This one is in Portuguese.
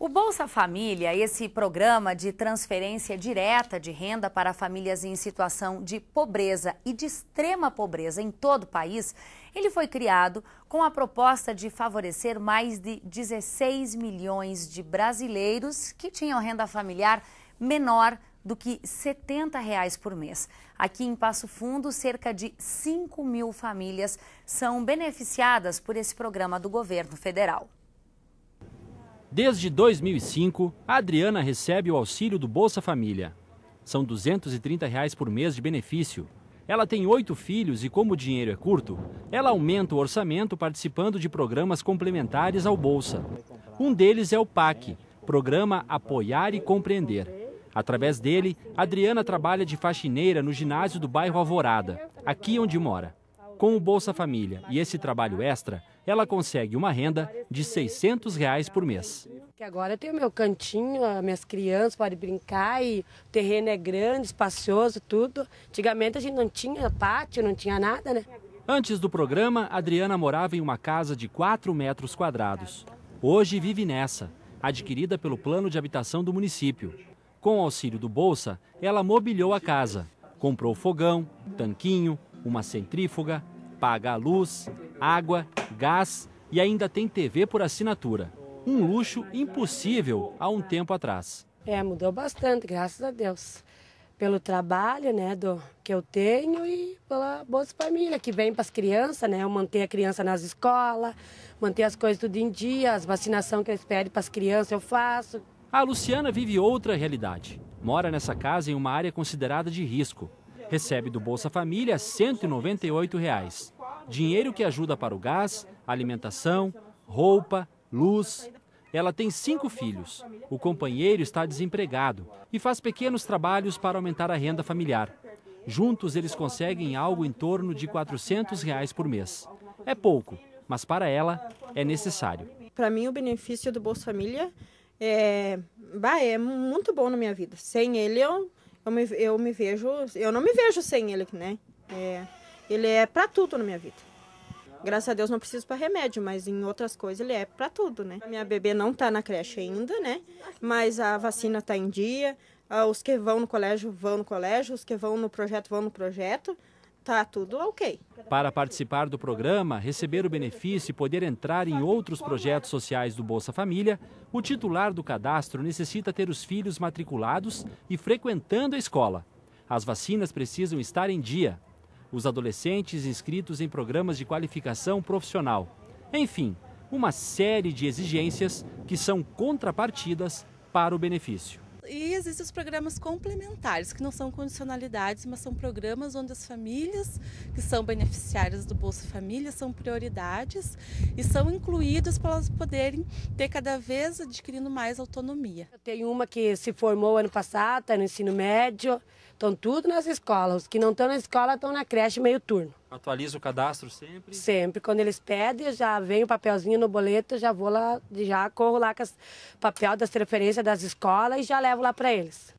O Bolsa Família, esse programa de transferência direta de renda para famílias em situação de pobreza e de extrema pobreza em todo o país, ele foi criado com a proposta de favorecer mais de 16 milhões de brasileiros que tinham renda familiar menor do que 70 reais por mês. Aqui em Passo Fundo, cerca de 5 mil famílias são beneficiadas por esse programa do governo federal. Desde 2005, a Adriana recebe o auxílio do Bolsa Família. São 230 reais por mês de benefício. Ela tem oito filhos e, como o dinheiro é curto, ela aumenta o orçamento participando de programas complementares ao Bolsa. Um deles é o PAC, Programa Apoiar e Compreender. Através dele, Adriana trabalha de faxineira no ginásio do bairro Alvorada, aqui onde mora. Com o Bolsa Família e esse trabalho extra, ela consegue uma renda de 600 reais por mês. Agora eu tenho meu cantinho, minhas crianças podem brincar e o terreno é grande, espacioso, tudo. Antigamente a gente não tinha pátio, não tinha nada, né? Antes do programa, Adriana morava em uma casa de 4 metros quadrados. Hoje vive nessa, adquirida pelo plano de habitação do município. Com o auxílio do Bolsa, ela mobiliou a casa. Comprou fogão, tanquinho, uma centrífuga, paga a luz, água, gás e ainda tem TV por assinatura. Um luxo impossível há um tempo atrás. É, mudou bastante, graças a Deus. Pelo trabalho, né, do que eu tenho e pela Bolsa Família, que vem para as crianças, né, eu manter a criança nas escolas, manter as coisas tudo em dia, as vacinações que eles pedem para as crianças eu faço. A Luciana vive outra realidade. Mora nessa casa em uma área considerada de risco recebe do Bolsa Família 198 reais. Dinheiro que ajuda para o gás, alimentação, roupa, luz. Ela tem cinco filhos. O companheiro está desempregado e faz pequenos trabalhos para aumentar a renda familiar. Juntos, eles conseguem algo em torno de 400 reais por mês. É pouco, mas para ela é necessário. Para mim, o benefício do Bolsa Família é, bah, é muito bom na minha vida. Sem ele, eu eu me, eu me vejo, eu não me vejo sem ele, né? É, ele é para tudo na minha vida. Graças a Deus não preciso para remédio, mas em outras coisas ele é para tudo, né? Minha bebê não tá na creche ainda, né? Mas a vacina tá em dia. Ah, os que vão no colégio vão no colégio, os que vão no projeto vão no projeto tá tudo ok. Para participar do programa, receber o benefício e poder entrar em outros projetos sociais do Bolsa Família, o titular do cadastro necessita ter os filhos matriculados e frequentando a escola. As vacinas precisam estar em dia. Os adolescentes inscritos em programas de qualificação profissional. Enfim, uma série de exigências que são contrapartidas para o benefício. E existem os programas complementares, que não são condicionalidades, mas são programas onde as famílias que são beneficiárias do Bolsa Família são prioridades e são incluídas para elas poderem ter cada vez adquirindo mais autonomia. Tem uma que se formou ano passado, está no ensino médio, estão tudo nas escolas. Os que não estão na escola estão na creche meio turno. Atualiza o cadastro sempre? Sempre. Quando eles pedem, já vem o papelzinho no boleto, já vou lá, já corro lá com o papel das referências das escolas e já levo lá para eles.